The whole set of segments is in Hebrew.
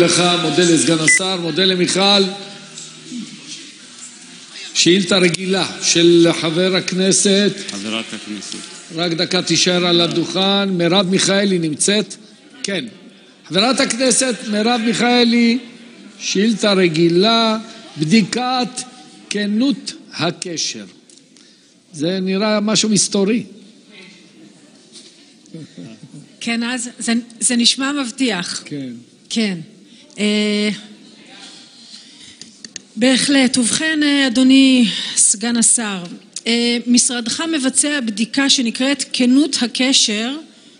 לך, מודה לסגן השר, מודה למיכל. שאילתה רגילה של חבר הכנסת, חברת הכנסת. רק דקה תישאר על הדוכן, מרב מיכאלי נמצאת? כן. חברת הכנסת מרב מיכאלי, שאילתה רגילה, בדיקת כנות הקשר. זה נראה משהו מסתורי. כן, אז זה, זה נשמע מבטיח. כן. כן. אה, בהחלט. ובכן, אה, אדוני סגן השר, אה, משרדך מבצע בדיקה שנקראת כנות הקשר,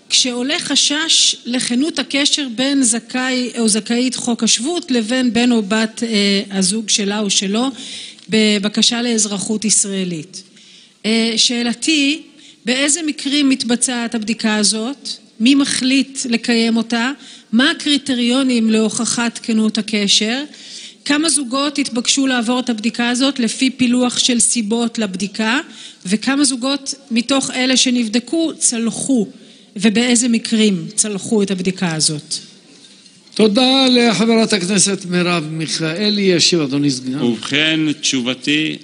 כשעולה חשש לכנות הקשר בין זכאי או זכאית חוק השבות לבין בן או בת הזוג שלה או שלו בבקשה לאזרחות ישראלית. שאלתי, באיזה מקרים מתבצעת הבדיקה הזאת? מי מחליט לקיים אותה? מה הקריטריונים להוכחת כנות הקשר? כמה זוגות התבקשו לעבור את הבדיקה הזאת לפי פילוח של סיבות לבדיקה וכמה זוגות מתוך אלה שנבדקו צלחו ובאיזה מקרים צלחו את הבדיקה הזאת. תודה לחברת הכנסת מרב מיכאלי. ישיב אדוני סגן. ובכן, תשובתי,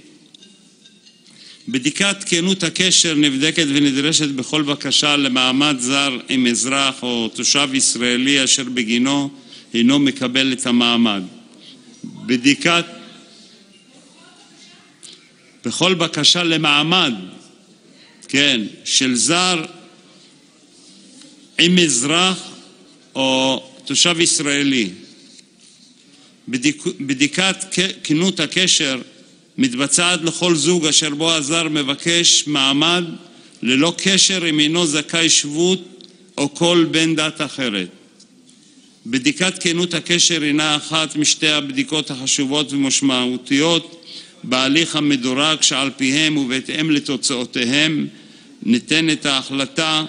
בדיקת כנות הקשר נבדקת ונדרשת בכל בקשה למעמד זר עם אזרח או תושב ישראלי אשר בגינו אינו מקבל את המעמד. בדיקת בכל בקשה למעמד, כן, של זר עם אזרח או תושב ישראלי. בדיק, בדיקת כנות הקשר מתבצעת לכל זוג אשר בו הזר מבקש מעמד ללא קשר אם אינו זכאי שבות או כל בן דת אחרת. בדיקת כנות הקשר הינה אחת משתי הבדיקות החשובות ומשמעותיות בהליך המדורג שעל פיהם ובהתאם לתוצאותיהם ניתנת ההחלטה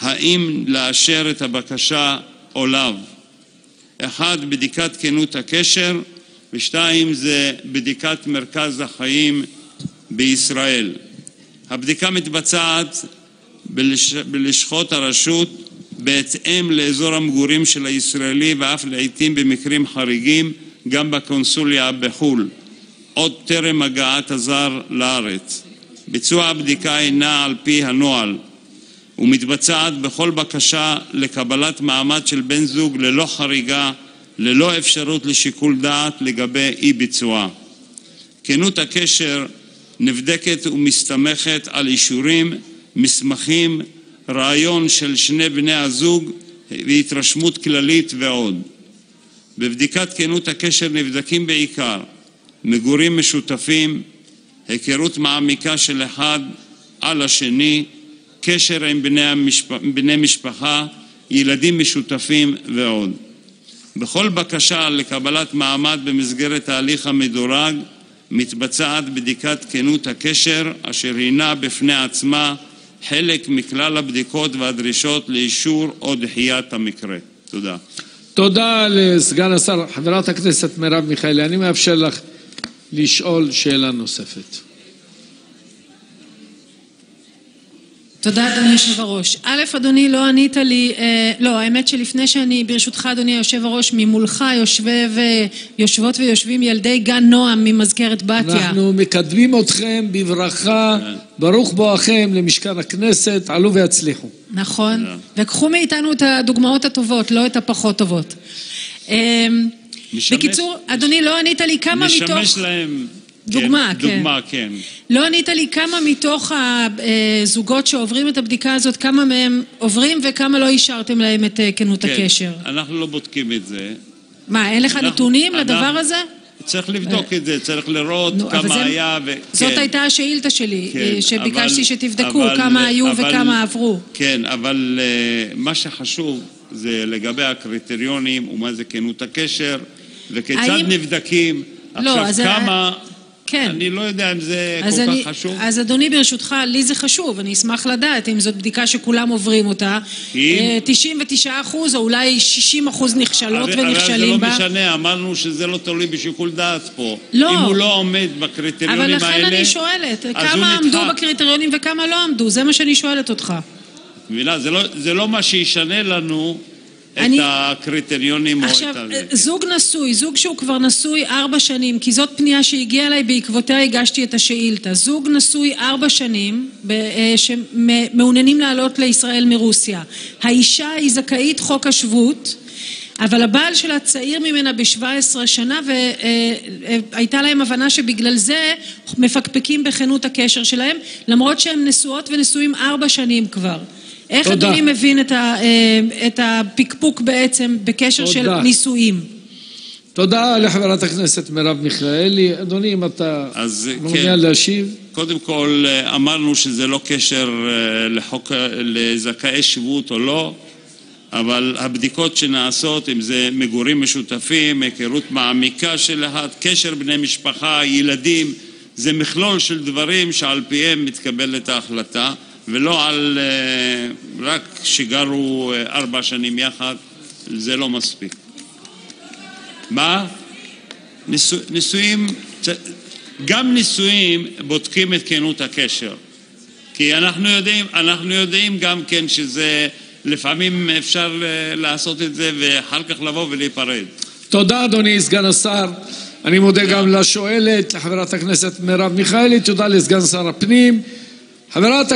האם לאשר את הבקשה או לאו. אחד, בדיקת כנות הקשר, ושתיים, זה בדיקת מרכז החיים בישראל. הבדיקה מתבצעת בלש... בלשכות הרשות בהתאם לאזור המגורים של הישראלי ואף לעיתים במקרים חריגים גם בקונסוליה בחו"ל, עוד טרם הגעת הזר לארץ. ביצוע הבדיקה אינה על פי הנוהל ומתבצעת בכל בקשה לקבלת מעמד של בן זוג ללא חריגה, ללא אפשרות לשיקול דעת לגבי אי-ביצועה. כנות הקשר נבדקת ומסתמכת על אישורים, מסמכים, רעיון של שני בני הזוג והתרשמות כללית ועוד. בבדיקת כנות הקשר נבדקים בעיקר מגורים משותפים, היכרות מעמיקה של אחד על השני, קשר עם בני, המשפ... בני משפחה, ילדים משותפים ועוד. בכל בקשה לקבלת מעמד במסגרת ההליך המדורג מתבצעת בדיקת כנות הקשר, אשר הינה בפני עצמה חלק מכלל הבדיקות והדרישות לאישור או דחיית המקרה. תודה. תודה לסגן השר. חברת הכנסת מרב מיכאלי, אני מאפשר לך לשאול שאלה נוספת. תודה, אדוני היושב-ראש. א', אדוני, לא ענית לי, אה, לא, האמת שלפני שאני, ברשותך, אדוני היושב-ראש, ממולך יושבי ויושבות ויושבים ילדי גן נועם ממזכרת בתיה. אנחנו מקדמים אתכם בברכה, ברוך בואכם למשכן הכנסת, עלו והצליחו. נכון, וקחו מאיתנו את הדוגמאות הטובות, לא את הפחות טובות. אה, בקיצור, אדוני, לא ענית לי כמה מתוך... נשמש להם... דוגמה, כן. כן. דוגמה, כן. לא ענית לי כמה מתוך הזוגות שעוברים את הבדיקה הזאת, כמה מהם עוברים וכמה לא אישרתם להם את אה, כנות כן. הקשר. אנחנו לא בודקים את זה. מה, אין לך אנחנו- נתונים אנחנו- לדבר הזה? צריך לבדוק את זה, צריך לראות נו, כמה זה- היה ו... זאת כן. הייתה השאילתה שלי, כן, אה, שביקשתי אבל- שתבדקו אבל- כמה היו אבל- וכמה עברו. כן, אבל אה, מה שחשוב זה לגבי הקריטריונים ומה זה כנות הקשר וכיצד האם- נבדקים. לא, עכשיו, אז- כמה... כן. אני לא יודע אם זה כל אני, כך חשוב. אז אדוני ברשותך, לי זה חשוב, אני אשמח לדעת אם זאת בדיקה שכולם עוברים אותה. אם- אה, 99 אחוז או אולי 60 אחוז נכשלות הרי- הרי זה ונכשלים לא בה. משנה, אמרנו שזה לא תלוי בשיקול דעת פה. לא. אם הוא לא עומד בקריטריונים אבל האלה... לכן אני שואלת, כמה עמדו נדחה. בקריטריונים וכמה לא עמדו, זה מה שאני שואלת אותך. מבינה, זה לא, זה לא מה שישנה לנו אני- הקריטריונים או עכשיו, את ה... זוג נשוי, זוג שהוא כבר נשוי ארבע שנים, כי זאת פנייה שהגיעה אליי, בעקבותיה הגשתי את השאילתה. זוג נשוי ארבע שנים, אה, שמעוניינים לעלות לישראל מרוסיה. האישה היא זכאית חוק השבות, אבל הבעל שלה צעיר ממנה ב-17 שנה, והייתה להם הבנה שבגלל זה מפקפקים בכנות הקשר שלהם, למרות שהם נשואות ונשואים ארבע שנים כבר. איך תודה. אדוני מבין את, ה, אה, את הפקפוק בעצם בקשר של תודה. נישואים? תודה לחברת הכנסת מרב מיכאלי. אדוני, אם אתה אז, מעוניין כן. להשיב. קודם כל, אה, אמרנו שזה לא קשר אה, לחוק, לזכאי שבות או לא, אבל הבדיקות שנעשות, אם זה מגורים משותפים, היכרות מעמיקה של אחד, קשר בני משפחה, ילדים, זה מכלול של דברים שעל פיהם מתקבלת ההחלטה, ולא על אה, רק שגרו אה, ארבע שנים יחד, זה לא מספיק. מה? נישואים, גם נישואים בודקים את כנות הקשר. כי אנחנו יודעים, אנחנו יודעים גם כן שזה, לפעמים אפשר אה, לעשות את זה ואחר כך לבוא ולהיפרד. תודה, אדוני סגן השר. אני מודה גם לשואלת, לחברת הכנסת מרב מיכאלי. תודה לסגן שר הפנים. חברת